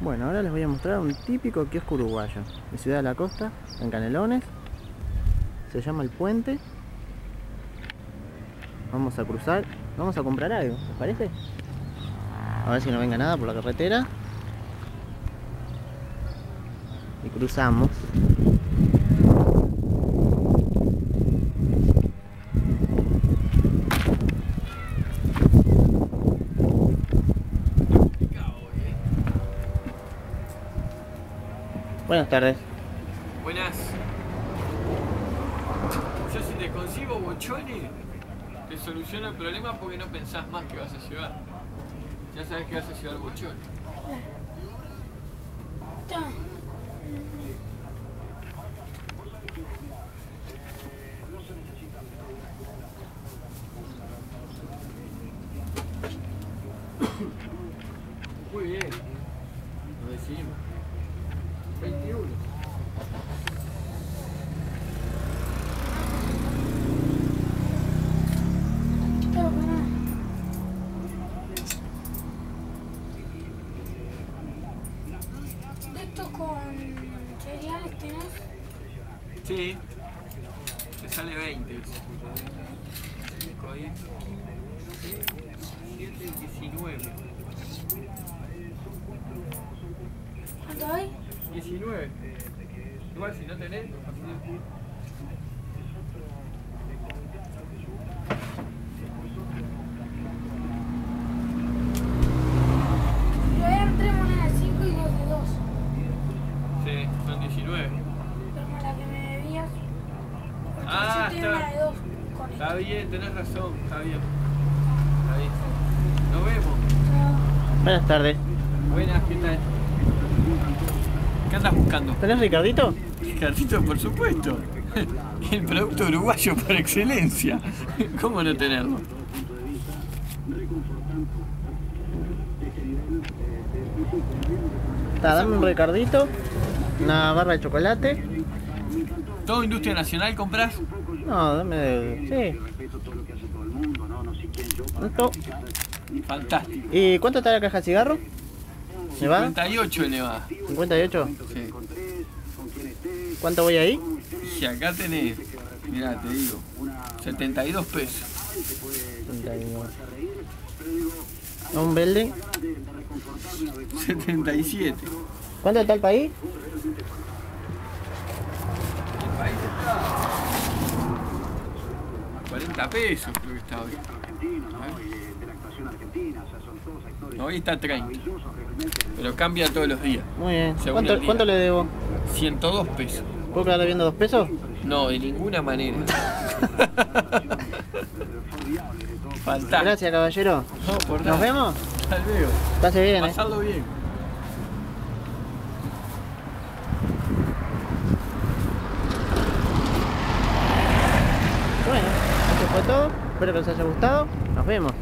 Bueno, ahora les voy a mostrar un típico kiosco uruguayo de Ciudad de la Costa, en Canelones. Se llama El Puente. Vamos a cruzar, vamos a comprar algo, ¿les parece? A ver si no venga nada por la carretera. Y cruzamos. Buenas tardes. Buenas. Yo si te consigo bochones, te soluciono el problema porque no pensás más que vas a llevar. Ya sabes que vas a llevar bochones. Muy bien. Lo decidimos. 21. De esto con cereales tenés. Sí. Te sale 20. Cinco ahí. 7 y 19. ¿Cuánto hay? 19. Igual si no tenés, así. Yo eran tres monedas de 5 y dos de 2. Sí, son 19. Pero con la que me debías. Porque Ah, yo tenía está. una de 2. Con Está esta. bien, tenés razón, está bien. Está bien. Nos vemos. Buenas tardes. Buenas, ¿qué tal? ¿Qué andas buscando? ¿Tenés Ricardito? Ricardito, por supuesto. El producto uruguayo por excelencia. ¿Cómo no tenerlo? Está, dame un Ricardito. Una barra de chocolate. ¿Todo industria nacional compras? No, dame de... Sí. Esto. Fantástico. ¿Y cuánto está la caja de cigarro? ¿Nevada? 58 el Nevada. ¿58? Sí. ¿Cuánto voy ahí? Y acá tenés, mirá, te digo, 72 pesos. 39. Un Belden. 77. ¿Cuánto está el país? El país está 40 pesos creo que está hoy. No, hoy está 30. Pero cambia todos los días. Muy bien. ¿Cuánto, día. cuánto le debo? 102 pesos. ¿Puedo quedar viendo dos pesos? No, de ninguna manera. Fantástico. Gracias, caballero. No, por nada. ¿Nos vemos? Hasta luego. Pase bien, eh. Pasarlo bien. Bueno, eso fue todo. Espero que les haya gustado. Nos vemos.